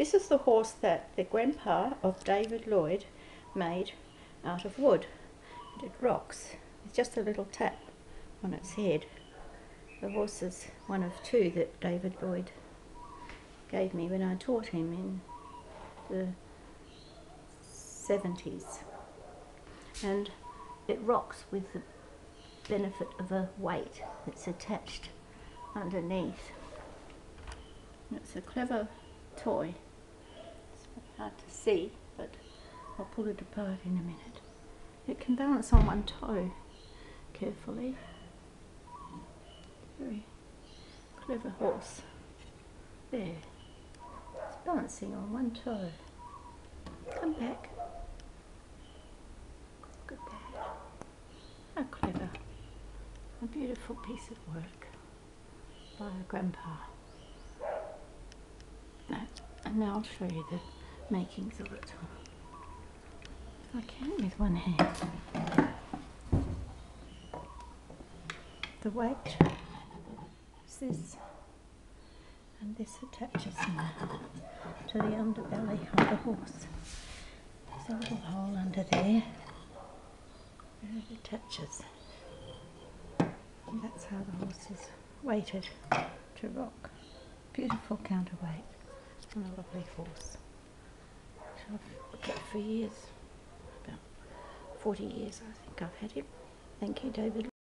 This is the horse that the grandpa of David Lloyd made out of wood. And it rocks. It's just a little tap on its head. The horse is one of two that David Lloyd gave me when I taught him in the 70s. And it rocks with the benefit of a weight that's attached underneath. And it's a clever toy. Hard to see, but I'll pull it apart in a minute. It can balance on one toe carefully. Very clever horse. There. It's balancing on one toe. Come back. At that. How clever. A beautiful piece of work by a grandpa. And now I'll show you the makings of it. If I can with one hand. The weight is this, and this attaches now to the underbelly of the horse. There's a little hole under there where it attaches. And that's how the horse is weighted to rock. Beautiful counterweight and a lovely horse. I've for years, about 40 years I think I've had him. Thank you David.